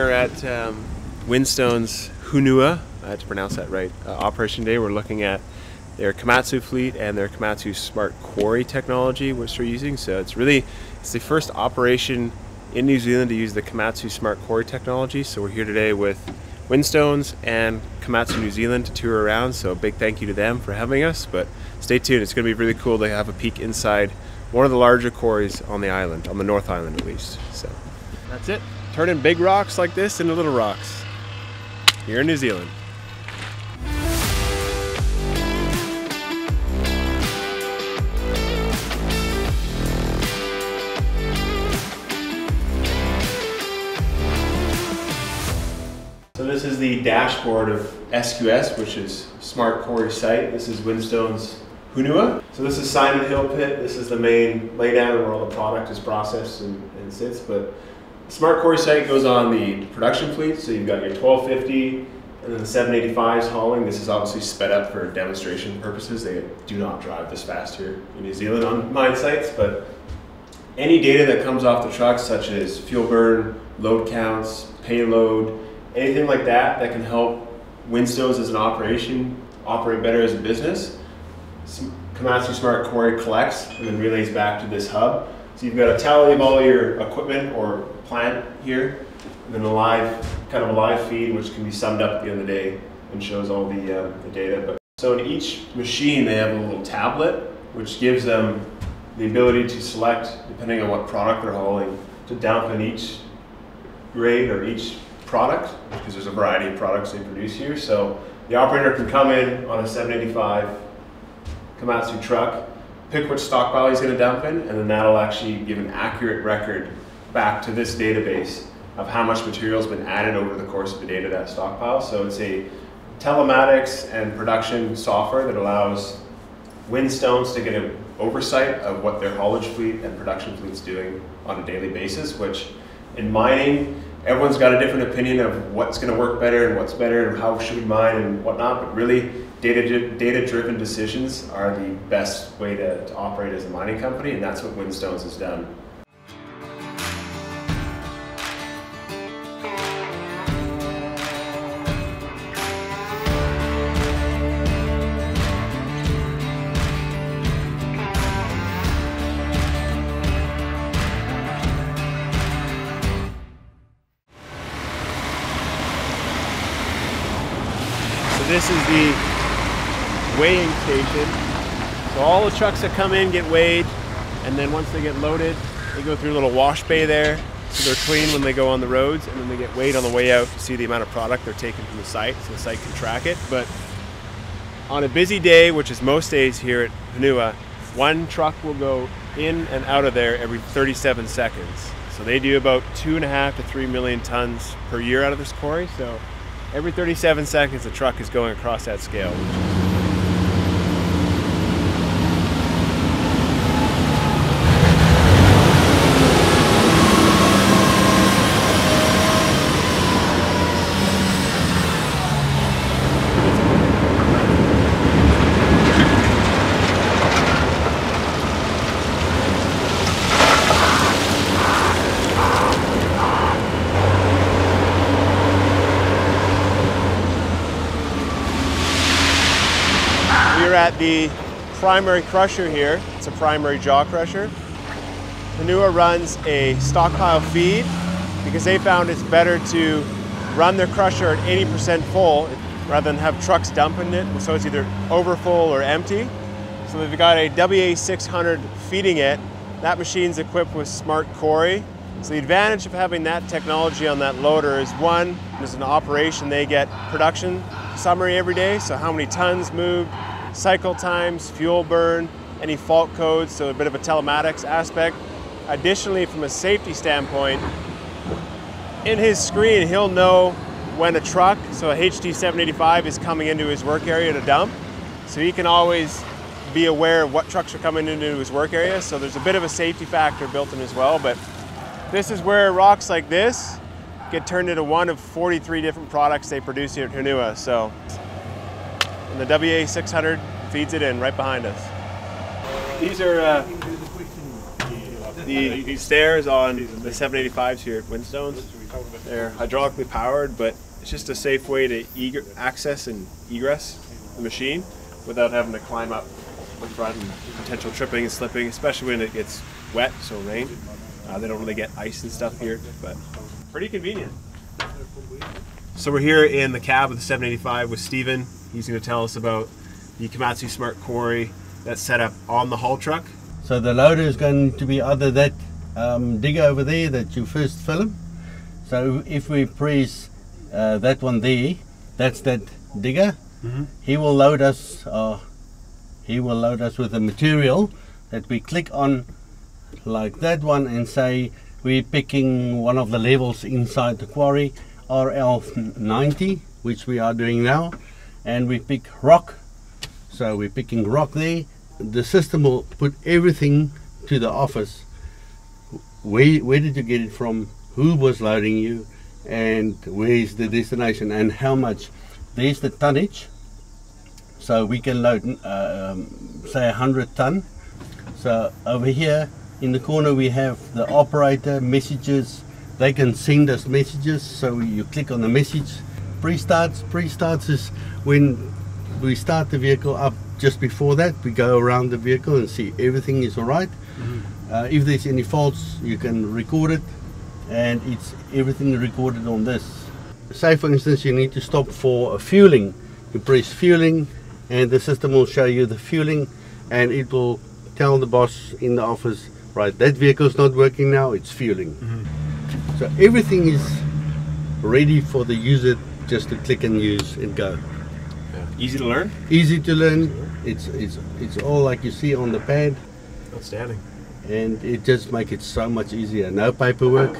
are at um, Winstone's Hunua, I had to pronounce that right, uh, operation day. We're looking at their Komatsu fleet and their Komatsu Smart Quarry technology, which they're using. So it's really, it's the first operation in New Zealand to use the Komatsu Smart Quarry technology. So we're here today with Winstones and Komatsu New Zealand to tour around. So big thank you to them for having us. But stay tuned, it's going to be really cool to have a peek inside one of the larger quarries on the island, on the North Island at least. So that's it. Turning big rocks like this into little rocks here in New Zealand. So this is the dashboard of SQS, which is Smart Quarry Site. This is Winstone's Hunua. So this is Simon Hill Pit. This is the main laydown where all the product is processed and, and sits. But Smart Quarry Site goes on the production fleet. So you've got your 1250 and then the 785s hauling. This is obviously sped up for demonstration purposes. They do not drive this fast here in New Zealand on mine sites, but any data that comes off the trucks, such as fuel burn, load counts, payload, anything like that that can help Winstones as an operation operate better as a business, Komatsu Smart Quarry collects and then relays back to this hub. So you've got a tally of all your equipment or plant here, and then a live, kind of a live feed, which can be summed up at the end of the day and shows all the, uh, the data. But so in each machine, they have a little tablet, which gives them the ability to select, depending on what product they're hauling, to dump in each grade or each product, because there's a variety of products they produce here. So the operator can come in on a 785 Komatsu truck, pick which stockpile he's going to dump in, and then that'll actually give an accurate record back to this database of how much material has been added over the course of the day to that stockpile. So it's a telematics and production software that allows Winstones to get an oversight of what their haulage fleet and production fleet's doing on a daily basis, which in mining, everyone's got a different opinion of what's going to work better and what's better and how should we mine and whatnot, but really data, data driven decisions are the best way to, to operate as a mining company, and that's what Winstones has done. This is the weighing station. So all the trucks that come in get weighed, and then once they get loaded, they go through a little wash bay there. So they're clean when they go on the roads, and then they get weighed on the way out to see the amount of product they're taking from the site, so the site can track it. But on a busy day, which is most days here at Hunua, one truck will go in and out of there every 37 seconds. So they do about two and a half to three million tons per year out of this quarry. So every 37 seconds, a truck is going across that scale. At the primary crusher here. It's a primary jaw crusher. Hunua runs a stockpile feed because they found it's better to run their crusher at 80% full rather than have trucks dumping it. So it's either overfull or empty. So they've got a WA600 feeding it. That machine's equipped with Smart Quarry. So the advantage of having that technology on that loader is one, as an operation, they get production summary every day. So how many tons moved, cycle times, fuel burn, any fault codes, so a bit of a telematics aspect. Additionally, from a safety standpoint, in his screen, he'll know when a truck, so a HD 785 is coming into his work area to dump. So he can always be aware of what trucks are coming into his work area. So there's a bit of a safety factor built in as well. But this is where rocks like this get turned into one of 43 different products they produce here at Hunua. So and the WA600 feeds it in right behind us. These are uh, the, stairs on the 785s here at Winstones. They're hydraulically powered, but it's just a safe way to access and egress the machine without having to climb up the front and potential tripping and slipping, especially when it gets wet, so rain. Uh, they don't really get ice and stuff here, but pretty convenient. So we're here in the cab of the 785 with Steven. He's going to tell us about the Komatsu Smart Quarry that's set up on the haul truck. So the loader is going to be either that um, digger over there that you first film. So if we press uh, that one there, that's that digger. Mhm. He will load us. Uh, he will load us with the material that we click on, like that one, and say we're picking one of the levels inside the quarry, RL90, which we are doing now, and we pick rock. So we're picking rock there. The system will put everything to the office. Where where did you get it from? Who was loading you? And where is the destination? And how much? There's the tonnage. So we can load, uh, um, say, a hundred ton. So over here in the corner we have the operator messages. They can send us messages. So you click on the message. Pre-starts. Pre-starts is when we start the vehicle up. Just before that, we go around the vehicle and see everything is all right. Uh, if there's any faults, you can record it, and it's everything recorded on this. Say, for instance, you need to stop for a fueling. You press fueling, and the system will show you the fueling, and it will tell the boss in the office, right, that vehicle's not working now, it's fueling. So everything is ready for the user just to click and use and go. Easy to learn. Easy to learn. It's it's it's all like you see on the pad. Outstanding. and it just make it so much easier. No paperwork.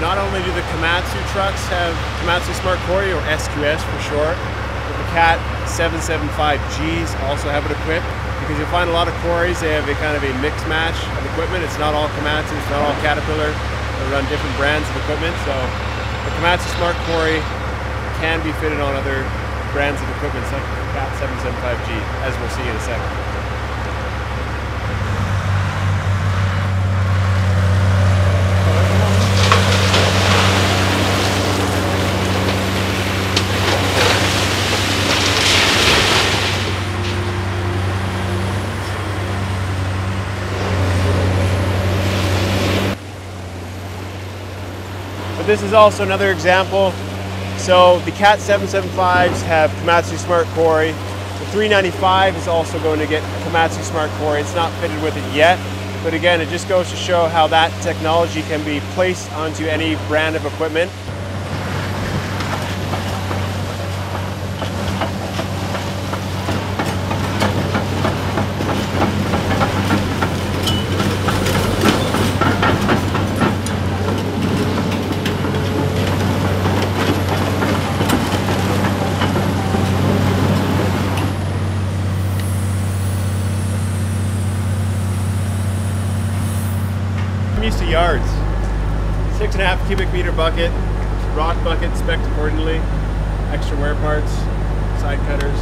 Not only do the Komatsu trucks have Komatsu Smart Quarry, or SQS for short, the CAT 775Gs also have it equipped because you'll find a lot of quarries, they have a kind of a mix match of equipment. It's not all Komatsu, it's not all Caterpillar. They run different brands of equipment. So the Komatsu Smart Quarry can be fitted on other brands of equipment, like the CAT 775G, as we'll see in a second. This is also another example. So the CAT 775s have Komatsu Smart Quarry. The 395 is also going to get Komatsu Smart Quarry. It's not fitted with it yet, but again, it just goes to show how that technology can be placed onto any brand of equipment. I'm used to yards. Six and a half cubic meter bucket, rock bucket spec accordingly, extra wear parts, side cutters.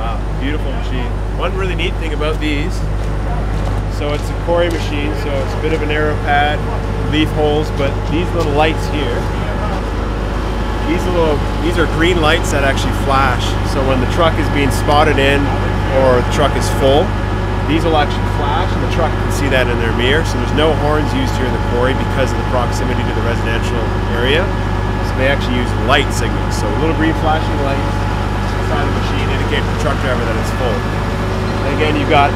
Wow, beautiful machine. One really neat thing about these, so it's a quarry machine, so it's a bit of an arrow pad, leaf holes, but these little lights here, these little, these are green lights that actually flash. So when the truck is being spotted in, or the truck is full. These will actually flash and the truck can see that in their mirror. So there's no horns used here in the quarry because of the proximity to the residential area. So they actually use light signals. So a little green flashing lights inside the machine indicate to the truck driver that it's full. And again, you've got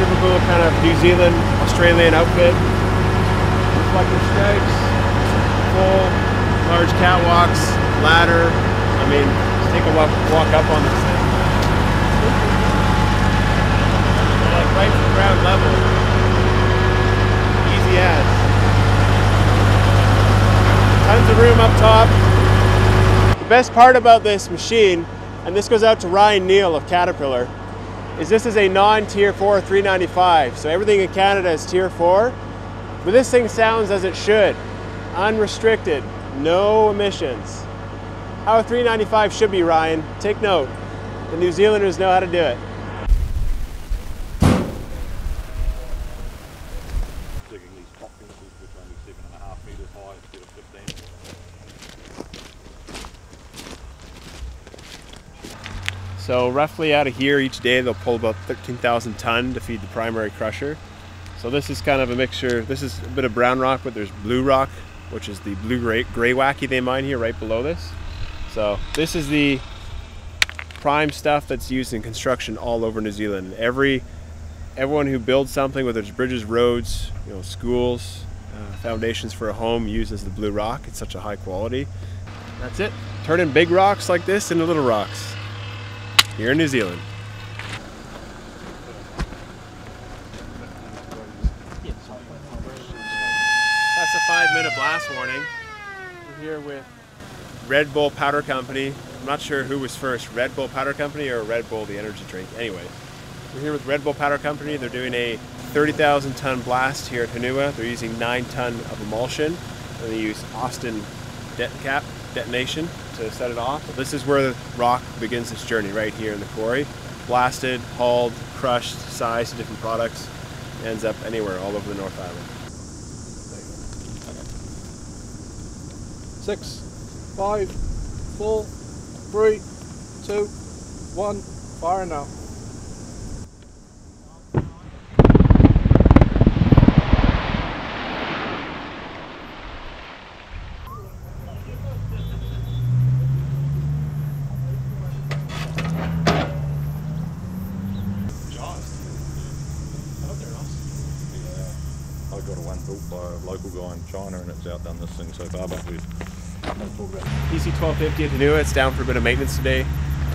typical kind of New Zealand, Australian outfit. Reflective stripes, full, large catwalks, ladder. I mean, just take a walk, walk up on this thing. Like right from ground level. Easy as. Tons of room up top. The best part about this machine, and this goes out to Ryan Neal of Caterpillar, is this is a non-tier 4 395. So everything in Canada is tier 4. But this thing sounds as it should. Unrestricted, no emissions. How a 395 should be, Ryan. Take note. The New Zealanders know how to do it. digging these top pincers, which are only seven and a half metres high instead of 15. So roughly out of here each day they'll pull about 13,000 ton to feed the primary crusher. So this is kind of a mixture. This is a bit of brown rock, but there's blue rock, which is the blue gray, greywacke they mine here right below this. So this is the prime stuff that's used in construction all over New Zealand. Every everyone who builds something, whether it's bridges, roads, you know, schools, uh, foundations for a home, uses the blue rock. It's such a high quality. That's it. Turning big rocks like this into little rocks here in New Zealand. That's a five minute blast warning. We're here with Red Bull Powder Company. I'm not sure who was first, Red Bull Powder Company or Red Bull the energy drink. Anyway, we're here with Red Bull Powder Company. They're doing a 30,000 ton blast here at Hunua. They're using 9 ton of emulsion and they use Austin det cap detonation to set it off. This is where the rock begins its journey right here in the quarry. Blasted, hauled, crushed, sized to different products, ends up anywhere all over the North Island. six, five, four, three, two, one, fire now. 1250 to do it. It's down for a bit of maintenance today.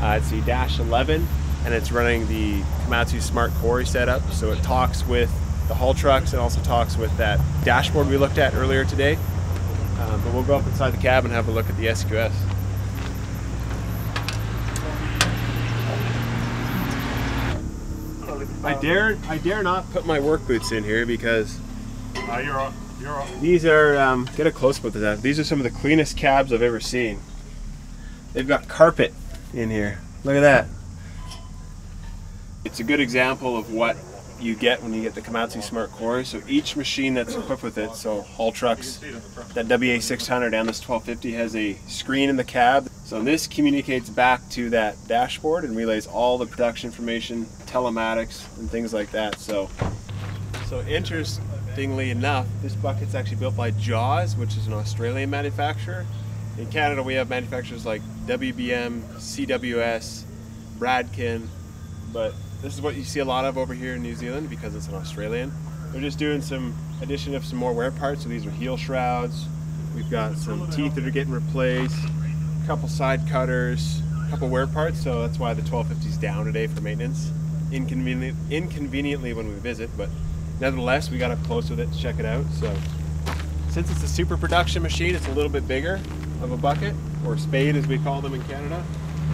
Uh, it's the Dash 11 and it's running the Komatsu Smart Quarry setup. So it talks with the haul trucks and also talks with that dashboard we looked at earlier today. Uh, but we'll go up inside the cab and have a look at the SQS. I dare, I dare not put my work boots in here because uh, you're. You're these are. Um, get a close up that. These are some of the cleanest cabs I've ever seen. They've got carpet in here. Look at that. It's a good example of what you get when you get the Komatsu Smart Quarry. So each machine that's equipped with it, so haul trucks, that WA600 and this 1250 has a screen in the cab. So this communicates back to that dashboard and relays all the production information, telematics, and things like that. So so interestingly enough, this bucket's actually built by Jaws, which is an Australian manufacturer. In Canada, we have manufacturers like WBM, CWS, Bradken, but this is what you see a lot of over here in New Zealand because it's an Australian. They're just doing some addition of some more wear parts. So these are heel shrouds. We've got some teeth that are getting replaced, a couple side cutters, a couple wear parts. So that's why the 1250 is down today for maintenance. Inconvenient, inconveniently when we visit, but nevertheless, we got up close with it to check it out. So since it's a super production machine, it's a little bit bigger of a bucket, or spade as we call them in Canada.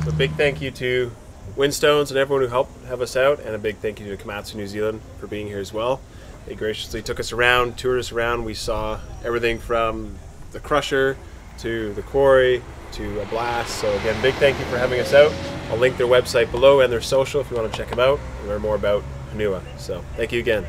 So big thank you to Winstones and everyone who helped have us out, and a big thank you to Komatsu New Zealand for being here as well. They graciously took us around, toured us around. We saw everything from the crusher to the quarry to a blast. So again, big thank you for having us out. I'll link their website below and their social if you want to check them out and learn more about Hunua. So thank you again.